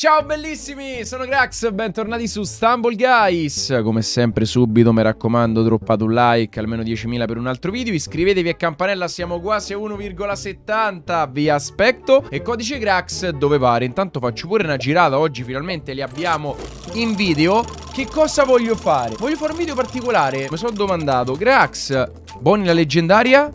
Ciao bellissimi, sono Grax, bentornati su Stumble Guys. Come sempre subito mi raccomando droppate un like, almeno 10.000 per un altro video. Iscrivetevi a campanella, siamo quasi a 1,70 Vi aspetto. E codice Grax dove pare? Intanto faccio pure una girata, oggi finalmente li abbiamo in video. Che cosa voglio fare? Voglio fare un video particolare. Mi sono domandato, Grax, Boni la leggendaria?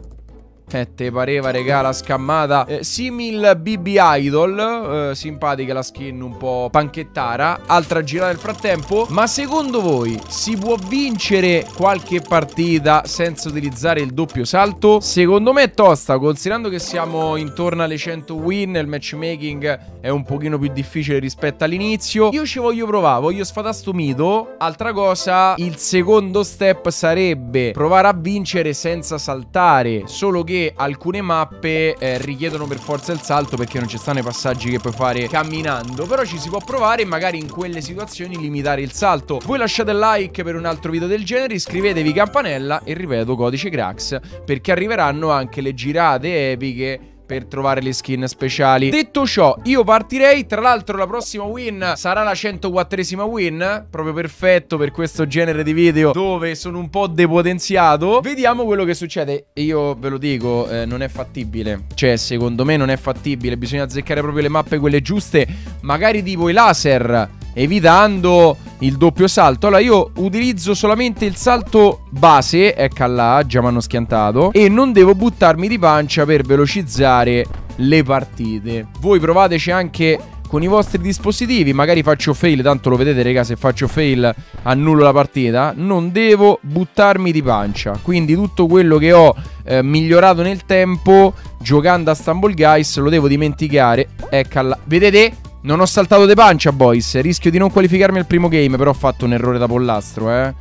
Eh, te pareva, regà, la scammata. Eh, simil BB Idol. Eh, simpatica la skin, un po' panchettara. Altra girata nel frattempo. Ma secondo voi si può vincere qualche partita senza utilizzare il doppio salto? Secondo me è tosta, considerando che siamo intorno alle 100 win. Il matchmaking è un pochino più difficile rispetto all'inizio. Io ci voglio provare, voglio sfatare sto mito. Altra cosa, il secondo step sarebbe provare a vincere senza saltare. Solo che alcune mappe eh, richiedono per forza il salto perché non ci stanno i passaggi che puoi fare camminando. Però ci si può provare e magari in quelle situazioni limitare il salto. Voi lasciate like per un altro video del genere, iscrivetevi campanella e ripeto codice Crax perché arriveranno anche le girate epiche per trovare le skin speciali. Detto ciò, io partirei. Tra l'altro, la prossima win sarà la 104esima win. Proprio perfetto per questo genere di video dove sono un po' depotenziato. Vediamo quello che succede. Io ve lo dico, eh, non è fattibile. Cioè, secondo me non è fattibile. Bisogna azzeccare proprio le mappe quelle giuste. Magari tipo i laser evitando il doppio salto. Allora io utilizzo solamente il salto base, ecco là, già mi hanno schiantato, e non devo buttarmi di pancia per velocizzare le partite. Voi provateci anche con i vostri dispositivi, magari faccio fail, tanto lo vedete raga, se faccio fail annullo la partita, non devo buttarmi di pancia. Quindi tutto quello che ho eh, migliorato nel tempo giocando a Stumble Guys lo devo dimenticare. Ecco là. Vedete? Non ho saltato de pancia, boys. Rischio di non qualificarmi al primo game, però ho fatto un errore da pollastro, eh.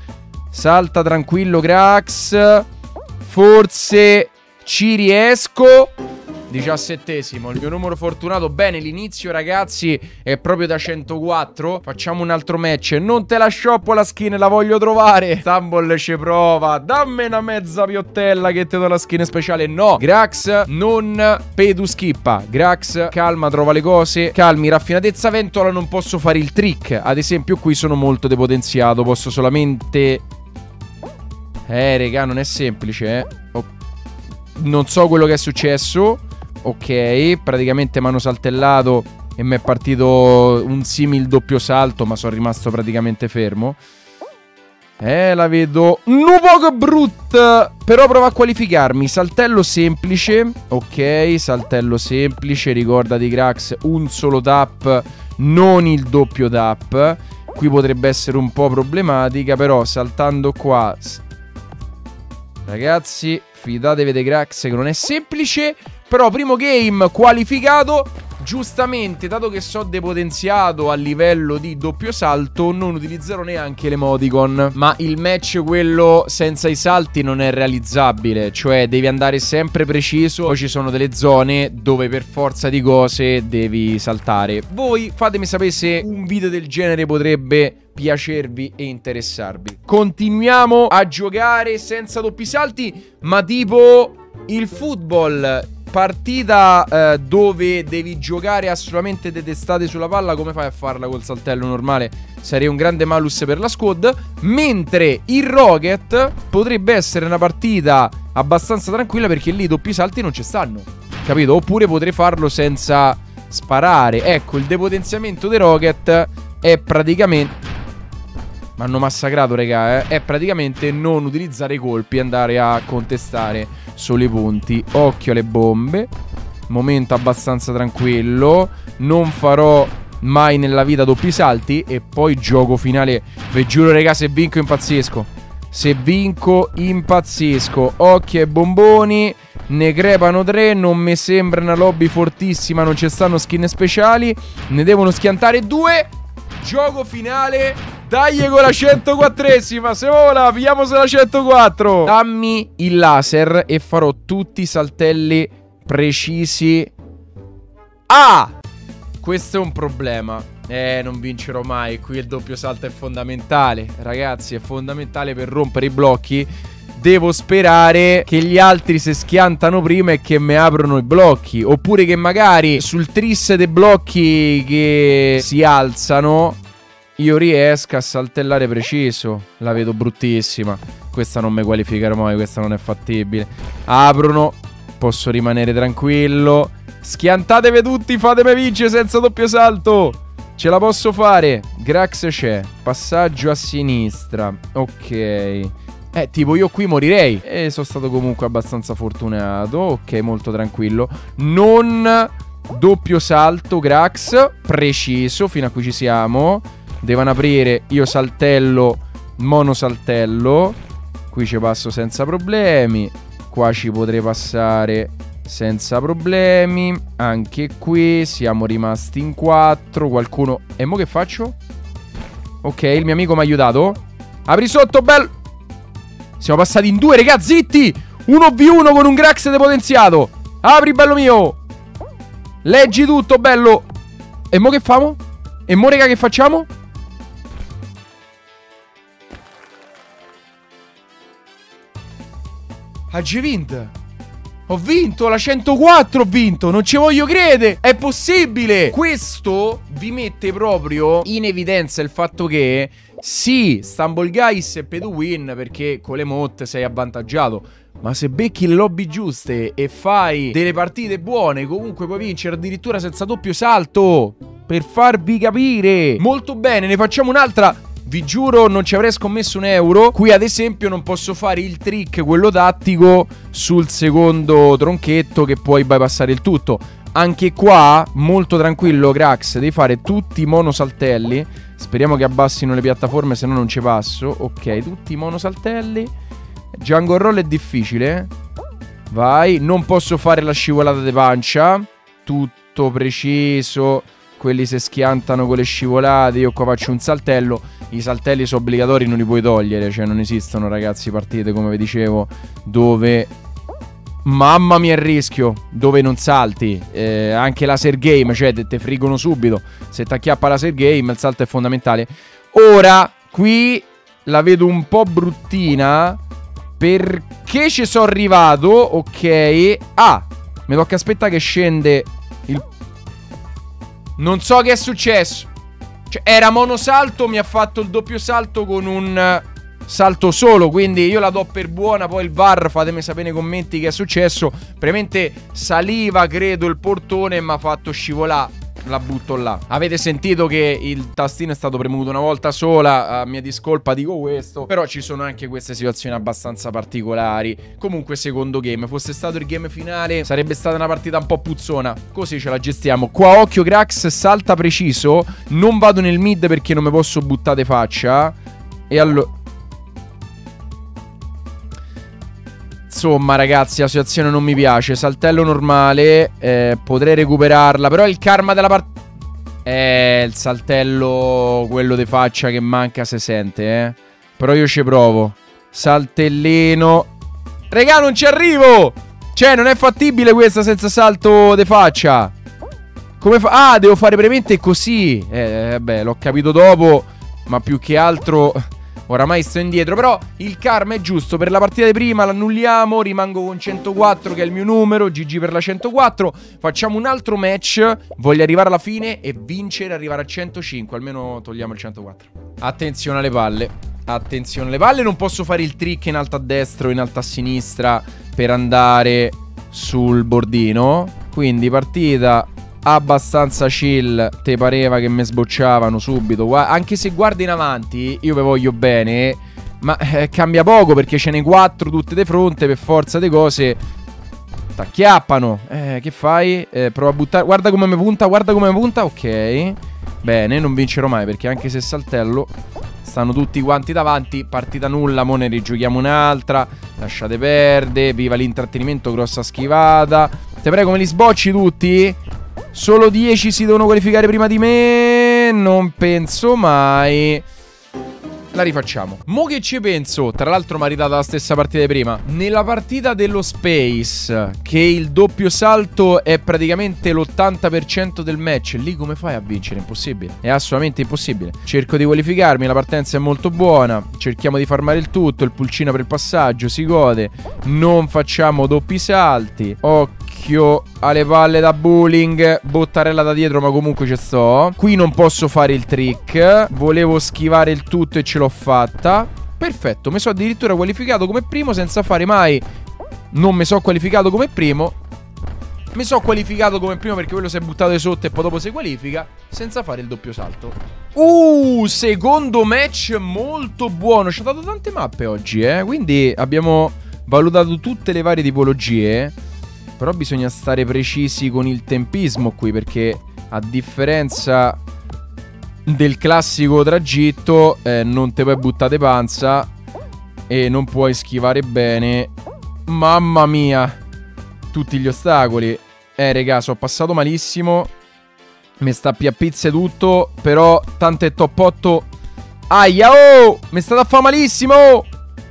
Salta tranquillo, Grax. Forse ci riesco. Diciassettesimo, il mio numero fortunato. Bene, l'inizio, ragazzi, è proprio da 104. Facciamo un altro match. Non te la shoppo la skin, la voglio trovare. Tumble ci prova. Dammi una mezza piottella che ti do la skin speciale. No, Grax non peduschippa. Grax, calma, trova le cose. Calmi, raffinatezza ventola, non posso fare il trick. Ad esempio, qui sono molto depotenziato. Posso solamente... Eh, raga, non è semplice, eh. Non so quello che è successo. Ok, praticamente mi hanno saltellato e mi è partito un simil doppio salto, ma sono rimasto praticamente fermo. Eh, la vedo un poco brutta. Però provo a qualificarmi. Saltello semplice. Ok, saltello semplice. Ricordati, Grax, un solo tap, non il doppio tap. Qui potrebbe essere un po' problematica, però saltando qua... Ragazzi, fidatevi dei Grax che non è semplice. Però primo game qualificato Giustamente, dato che so depotenziato a livello di doppio salto, non utilizzerò neanche l'emoticon. Ma il match, quello senza i salti, non è realizzabile. Cioè, devi andare sempre preciso. Poi ci sono delle zone dove per forza di cose devi saltare. Voi fatemi sapere se un video del genere potrebbe piacervi e interessarvi. Continuiamo a giocare senza doppi salti, ma tipo il football partita eh, dove devi giocare assolutamente detestate sulla palla, come fai a farla col saltello normale? Sarei un grande malus per la squad. Mentre il Rocket potrebbe essere una partita abbastanza tranquilla perché lì i doppi salti non ci stanno. Capito? Oppure potrei farlo senza sparare. Ecco, il depotenziamento dei Rocket è praticamente... Mi hanno massacrato, raga, eh? È praticamente non utilizzare i colpi e andare a contestare solo i punti. Occhio alle bombe. Momento abbastanza tranquillo. Non farò mai nella vita doppi salti. E poi gioco finale. Vi giuro, raga, se vinco impazzisco. Se vinco impazzisco. Occhio ai bomboni. Ne crepano tre. Non mi sembra una lobby fortissima. Non ci stanno skin speciali. Ne devono schiantare due. Gioco finale. Dai con la 104esima, se vola, pigliamo la 104. Dammi il laser e farò tutti i saltelli precisi. Ah! Questo è un problema. Eh, non vincerò mai. Qui il doppio salto è fondamentale. Ragazzi, è fondamentale per rompere i blocchi. Devo sperare che gli altri si schiantano prima e che mi aprono i blocchi. Oppure che magari sul tris dei blocchi che si alzano io riesca a saltellare preciso. La vedo bruttissima. Questa non mi qualificherà mai, questa non è fattibile. Aprono, posso rimanere tranquillo. Schiantatevi tutti, fatemi vincere senza doppio salto. Ce la posso fare. Grax c'è. Passaggio a sinistra. Ok. Eh, tipo io qui morirei. E sono stato comunque abbastanza fortunato. Ok, molto tranquillo. Non doppio salto, Grax. Preciso, fino a qui ci siamo. Devono aprire, io saltello, monosaltello. Qui ci passo senza problemi. Qua ci potrei passare senza problemi. Anche qui siamo rimasti in quattro. Qualcuno... E mo che faccio? Ok, il mio amico mi ha aiutato. Apri sotto, bello. Siamo passati in due, raga, zitti. 1v1 con un Grax depotenziato. Apri, bello mio. Leggi tutto, bello. E mo che famo? E mo, raga, che facciamo? Oggi vinto. Ho vinto, la 104 ho vinto, non ci voglio credere, è possibile. Questo vi mette proprio in evidenza il fatto che sì, Stumble Guys è to win perché con le motte sei avvantaggiato. Ma se becchi le lobby giuste e fai delle partite buone, comunque puoi vincere addirittura senza doppio salto. Per farvi capire. Molto bene, ne facciamo un'altra vi giuro non ci avrei scommesso un euro. Qui ad esempio non posso fare il trick, quello tattico, sul secondo tronchetto che puoi bypassare il tutto. Anche qua, molto tranquillo, Grax, devi fare tutti i monosaltelli. Speriamo che abbassino le piattaforme, se no non ci passo. Ok, tutti i monosaltelli. Jungle Roll è difficile. Vai, non posso fare la scivolata di pancia. Tutto preciso. Quelli si schiantano con le scivolate. Io qua faccio un saltello i saltelli sono obbligatori, non li puoi togliere. Cioè, non esistono, ragazzi, partite, come vi dicevo, dove. Mamma mia, il rischio. Dove non salti. Eh, anche laser game, cioè, te, te friggono subito. Se ti acchiappa laser game, il salto è fondamentale. Ora, qui la vedo un po' bruttina. Perché ci sono arrivato? Ok. Ah, mi tocca aspettare che scende il... Non so che è successo. Cioè, era monosalto, mi ha fatto il doppio salto con un eh, salto solo. Quindi io la do per buona. Poi il VAR, fatemi sapere nei commenti che è successo. Veramente saliva, credo, il portone mi ha fatto scivolare la butto là. Avete sentito che il tastino è stato premuto una volta sola, a mia discolpa dico questo, però ci sono anche queste situazioni abbastanza particolari. Comunque secondo game, fosse stato il game finale sarebbe stata una partita un po' puzzona, così ce la gestiamo. Qua occhio Grax salta preciso, non vado nel mid perché non mi posso buttare faccia. E allora... Insomma, ragazzi, la situazione non mi piace. Saltello normale, eh, potrei recuperarla. Però il karma della partita. Eh, il saltello, quello di faccia che manca, si sente, eh. Però io ci provo. Saltellino. Regà, non ci arrivo! Cioè, non è fattibile questa senza salto di faccia. Come fa? Ah, devo fare brevemente così. Eh, vabbè, l'ho capito dopo. Ma più che altro... Oramai sto indietro, però il karma è giusto. Per la partita di prima l'annulliamo, rimango con 104 che è il mio numero, GG per la 104. Facciamo un altro match, voglio arrivare alla fine e vincere, arrivare a 105, almeno togliamo il 104. Attenzione alle palle. Attenzione alle palle, non posso fare il trick in alto a destra o in alto a sinistra per andare sul bordino. Quindi partita abbastanza chill. Te pareva che mi sbocciavano subito. Anche se guardi in avanti, io vi voglio bene. Ma eh, cambia poco perché ce ne quattro tutte di fronte. Per forza di cose. T'acchiappano. Eh, che fai? Eh, prova a buttare. Guarda come mi punta, guarda come mi punta. Ok. Bene, non vincerò mai perché anche se saltello. Stanno tutti quanti davanti. Partita nulla. Mo ne rigiochiamo un'altra. Lasciate perdere. Viva l'intrattenimento. Grossa schivata. Te prego, me li sbocci tutti? Solo 10 si devono qualificare prima di me. Non penso mai. la rifacciamo. Mo che ci penso, tra l'altro mi ha ridato la stessa partita di prima. Nella partita dello Space, che il doppio salto è praticamente l'80% del match, lì come fai a vincere? Impossibile. È assolutamente impossibile. Cerco di qualificarmi, la partenza è molto buona. Cerchiamo di farmare il tutto, il pulcino per il passaggio, si gode. Non facciamo doppi salti. Occhio alle palle da bowling. Bottarella da dietro, ma comunque ci sto. Qui non posso fare il trick. Volevo schivare il tutto e ce l'ho fatta. Perfetto, mi sono addirittura qualificato come primo senza fare mai... Non mi sono qualificato come primo. Mi sono qualificato come primo perché quello si è buttato di sotto e poi dopo si qualifica senza fare il doppio salto. Uh, secondo match molto buono. Ci ha dato tante mappe oggi, eh. Quindi abbiamo valutato tutte le varie tipologie. Però bisogna stare precisi con il tempismo qui perché a differenza del classico tragitto eh, non te puoi buttare panza e non puoi schivare bene. Mamma mia, tutti gli ostacoli. Eh, regà, sono passato malissimo. Mi sta più a pizze tutto, però tanto è top 8. Aia, oh! Mi sta a fare malissimo!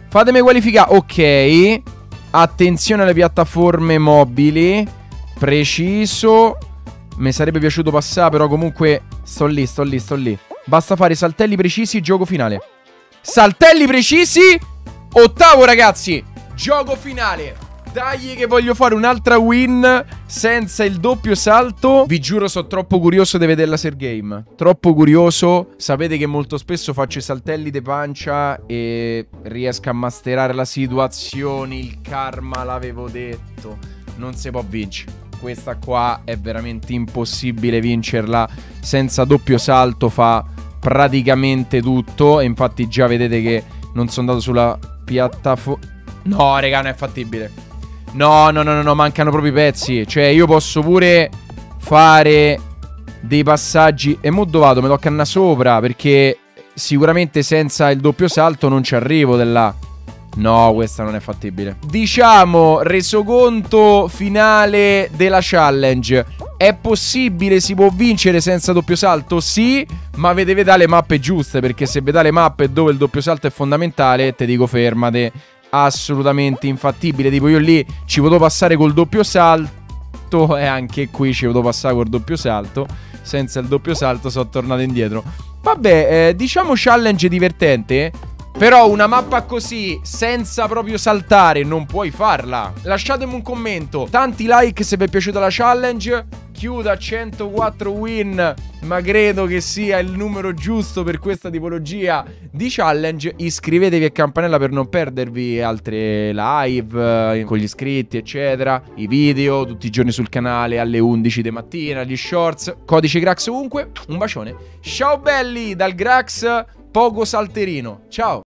Fatemi qualificare. Ok. Attenzione alle piattaforme mobili. Preciso. Mi sarebbe piaciuto passare, però comunque sto lì, sto lì, sto lì. Basta fare saltelli precisi, gioco finale. Saltelli precisi! Ottavo, ragazzi! Gioco finale! Dai che voglio fare un'altra win senza il doppio salto. Vi giuro sono troppo curioso di vedere la Sergame. Troppo curioso. Sapete che molto spesso faccio i saltelli di pancia e riesco a masterare la situazione. Il karma l'avevo detto. Non si può vincere. Questa qua è veramente impossibile vincerla senza doppio salto. Fa praticamente tutto. E infatti già vedete che non sono andato sulla piattaforma. No, raga, non è fattibile. No, no, no, no, no, mancano proprio i pezzi. Cioè, io posso pure fare dei passaggi. E mo dove vado? Mi tocca andare sopra. Perché sicuramente senza il doppio salto non ci arrivo là. No, questa non è fattibile. Diciamo, resoconto finale della challenge. È possibile, si può vincere senza doppio salto? Sì, ma avete vedere le mappe giuste, perché se vedete le mappe dove il doppio salto è fondamentale, te dico fermate assolutamente infattibile. Tipo io lì ci potevo passare col doppio salto e anche qui ci potevo passare col doppio salto. Senza il doppio salto sono tornato indietro. Vabbè, eh, diciamo challenge divertente. Però una mappa così, senza proprio saltare, non puoi farla. Lasciatemi un commento. Tanti like se vi è piaciuta la challenge chiuda a 104 win, ma credo che sia il numero giusto per questa tipologia di challenge. Iscrivetevi a campanella per non perdervi altre live eh, con gli iscritti, eccetera. I video tutti i giorni sul canale alle 11 di mattina, gli shorts, codice Grax ovunque. Un bacione. Ciao belli dal Grax Pogo Salterino. Ciao.